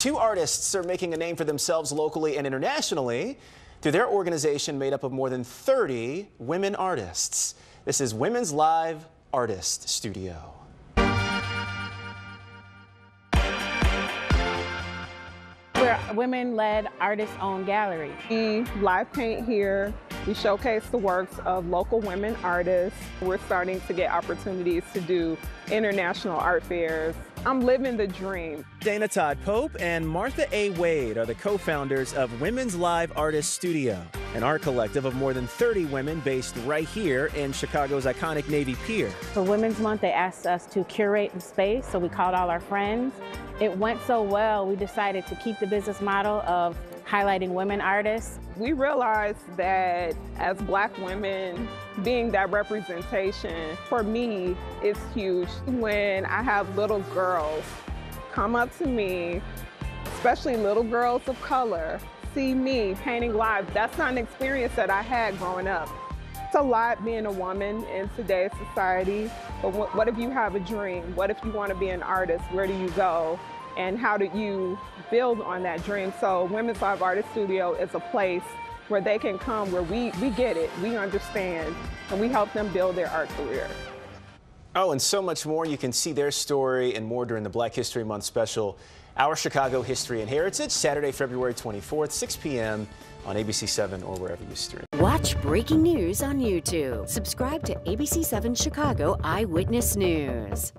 Two artists are making a name for themselves locally and internationally through their organization made up of more than 30 women artists. This is Women's Live Artist Studio. We're a women-led artist-owned gallery. We live paint here. We showcase the works of local women artists. We're starting to get opportunities to do international art fairs. I'm living the dream. Dana Todd Pope and Martha A. Wade are the co-founders of Women's Live Artist Studio, an art collective of more than 30 women based right here in Chicago's iconic Navy Pier. For Women's Month, they asked us to curate the space, so we called all our friends. It went so well, we decided to keep the business model of highlighting women artists. We realized that as black women, being that representation for me is huge. When I have little girls come up to me, especially little girls of color, see me painting live, that's not an experience that I had growing up. It's a lot being a woman in today's society, but what if you have a dream? What if you want to be an artist? Where do you go? And how do you build on that dream? So Women's Live Artist Studio is a place where they can come where we, we get it, we understand, and we help them build their art career. Oh, and so much more. You can see their story and more during the Black History Month special, Our Chicago History and Heritage, Saturday, February 24th, 6 p.m. on ABC7 or wherever you stream. Watch breaking news on YouTube. Subscribe to ABC7 Chicago Eyewitness News.